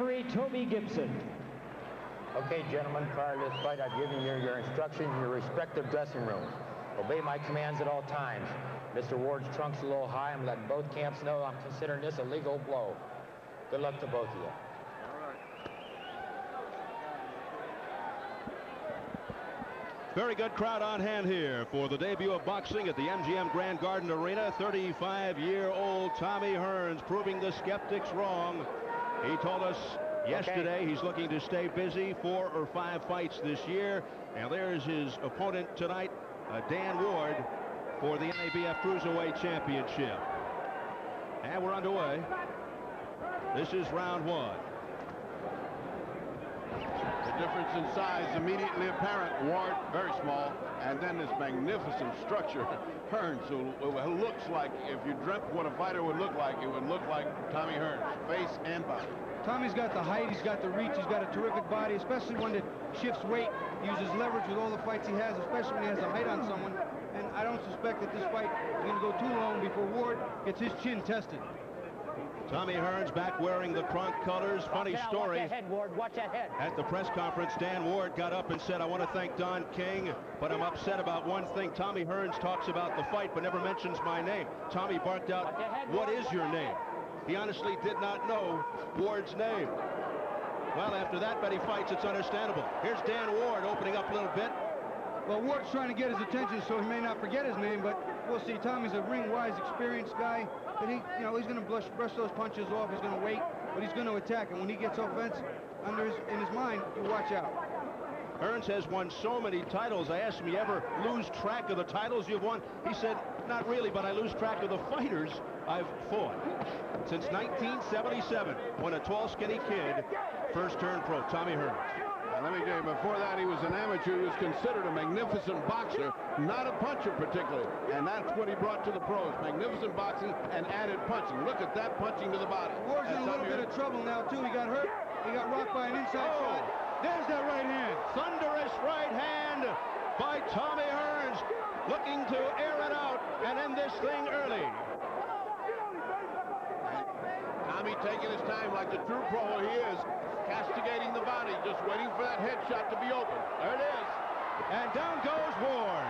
referee Toby Gibson. Okay, gentlemen, prior to this fight, I've given you your instructions in your respective dressing rooms. Obey my commands at all times. Mr. Ward's trunk's a little high. I'm letting both camps know I'm considering this a legal blow. Good luck to both of you. Very good crowd on hand here for the debut of boxing at the MGM Grand Garden Arena. 35-year-old Tommy Hearns proving the skeptics wrong. He told us yesterday okay. he's looking to stay busy, four or five fights this year. And there's his opponent tonight, uh, Dan Ward, for the NABF Cruiserweight Championship. And we're underway. This is round one difference in size immediately apparent. Ward, very small. And then this magnificent structure. Hearns, who, who looks like, if you dreamt what a fighter would look like, it would look like Tommy Hearns, face and body. Tommy's got the height, he's got the reach, he's got a terrific body, especially when it shifts weight, uses leverage with all the fights he has, especially when he has a height on someone. And I don't suspect that this fight is going to go too long before Ward gets his chin tested. Tommy Hearns back wearing the Kronk colors. Funny story. Watch that head, Ward. Watch that head. At the press conference, Dan Ward got up and said, I want to thank Don King, but I'm upset about one thing. Tommy Hearns talks about the fight, but never mentions my name. Tommy barked out, head, what is your name? He honestly did not know Ward's name. Well, after that many fights, it's understandable. Here's Dan Ward opening up a little bit. Well, Ward's trying to get his attention so he may not forget his name, but we'll see. Tommy's a ring-wise, experienced guy. But he, you know, he's going to brush, brush those punches off. He's going to wait, but he's going to attack. And when he gets offense under his, in his mind, you watch out. Hearns has won so many titles. I asked him, you ever lose track of the titles you've won? He said, not really, but I lose track of the fighters I've fought. Since 1977, when a tall, skinny kid first turned pro, Tommy Hearns. Now, let me tell you, before that, he was an amateur. He was considered a magnificent boxer, not a puncher particularly. And that's what he brought to the pros. Magnificent boxing and added punching. Look at that punching to the body. Ward's in a little bit of trouble now, too. He got hurt. He got rocked by an inside oh. shot. There's that right hand. Thunderous right hand by Tommy Hearns. Looking to air it out and end this thing early. Tommy taking his time like the true pro he is castigating the body, just waiting for that headshot to be open. There it is. And down goes Ward.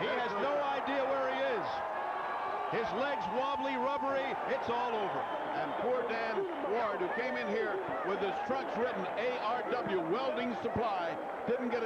He has no idea where he is. His legs wobbly, rubbery. It's all over. And poor Dan Ward, who came in here with his trucks written ARW Welding Supply, didn't get a